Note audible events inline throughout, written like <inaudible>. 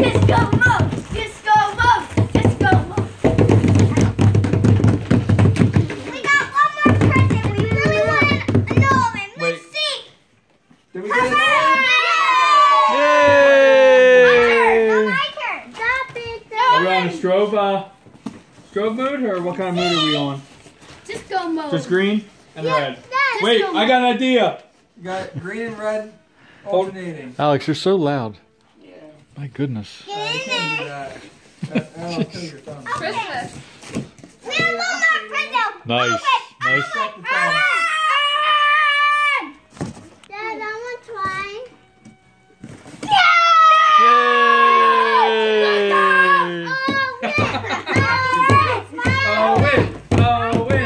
Disco mode! Disco Just go mode! We got one more present. We really want an oven. Let's see. Did we get? Strobe, uh, or what kind of mood are we on? Disco mode. Just green and yeah, red. Wait, I got an idea. You got green and red alternating. Alex, you're so loud. Yeah. My goodness. That. <laughs> That-. Christmas. Nice. Nice. Set the thumb. Dad, I want to try. Yay! Oh, win! Oh, win!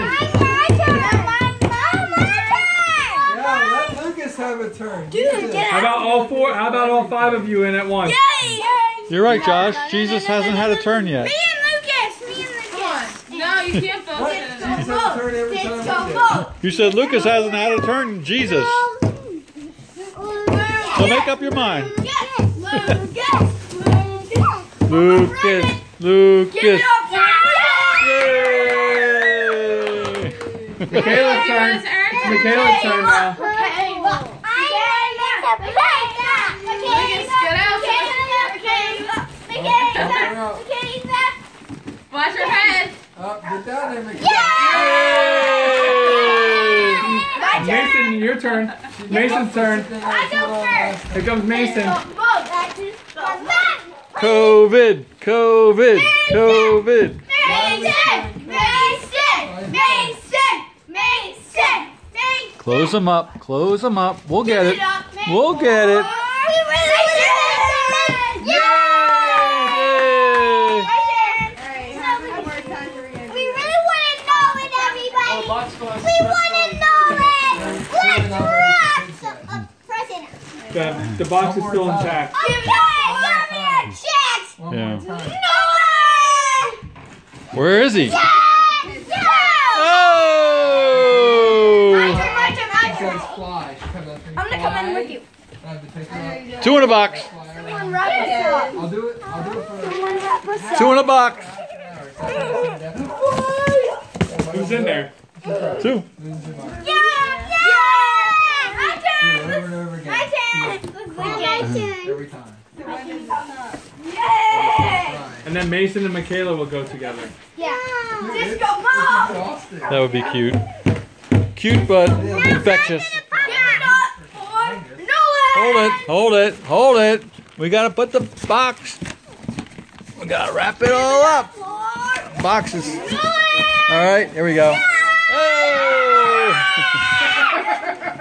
Yeah, let Lucas have a turn. Dude, get How about all four? How about all five of you in at once? You're right, Josh. Jesus hasn't had a turn yet. Me and Lucas. Me and Come on. No, you can't vote. What? it. Jesus has a turn every time Let's go do. You said Lucas hasn't had a turn. Jesus. So make up your mind. Lucas. Lucas. Yay! Michaela's turn. It's Aaron's turn. Michaela's turn now. Up, get down there, Michaela. Yay! Mason, your turn. Mason's turn. I go first. Here comes Mason. COVID. COVID. COVID. Mason, Mason, Mason, Mason, Mason. Close them up. Close them up. We'll get it. We'll get it. Yay! We really want to know it, everybody. We want to know it. Let's rock a present. The, the box is still intact. Give me a chance. One Yeah. more time. No Where is he? one. Oh! I'm gonna come in with you. I have to pick it up. Two in a box. Someone wrap us up. I'll do it. I'll do it for Someone wrap us up. Two in a box. half an hour. Who's in there? Two. Yeah, yeah. My turn. and. My turn. My turn. Every time. Yay. And then Mason and Michaela will go together. Yeah. Go, mom. That would be cute. Cute but infectious. Hold it, hold it, hold it. We gotta put the box. We gotta wrap it all up. Boxes. All right, here we go.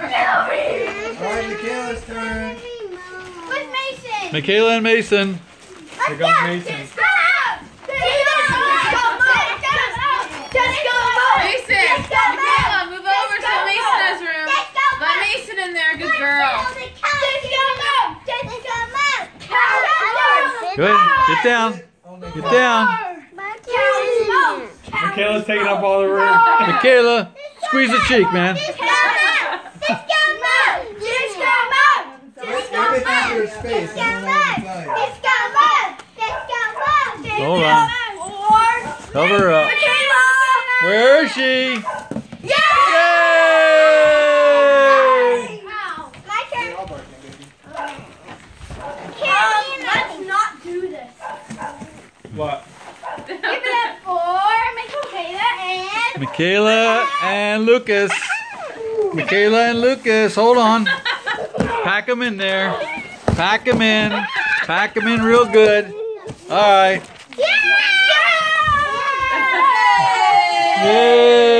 Hey! All right, Michaela's turn. With Mason. Michaela and Mason. Here comes Mason. Just go out. Just go out. Mason. Just go out. Michaela, move over so Mason room. Let. Mason in there. Good girl. Go out. Just go out. Count. Go ahead, get down. Get down. Count. Michaela's taking up all the room. Michaela, squeeze the cheek, man. Just go out. Just go out. Just go out. Just go Everything out. to his face. Just I go don't know what to out. tell you. Just go out. Just go out. Just Hold go on. out. Or Cover her up. Michaela. Where is she? Yeah. Yay! My turn. Y'all barking, baby. Um, let's not do this. What? Give it up for Michaela Michaela and Lucas. Michaela and Lucas, hold on. Pack them in there. Pack them in. Pack them in real good. All right. yeah! Yay!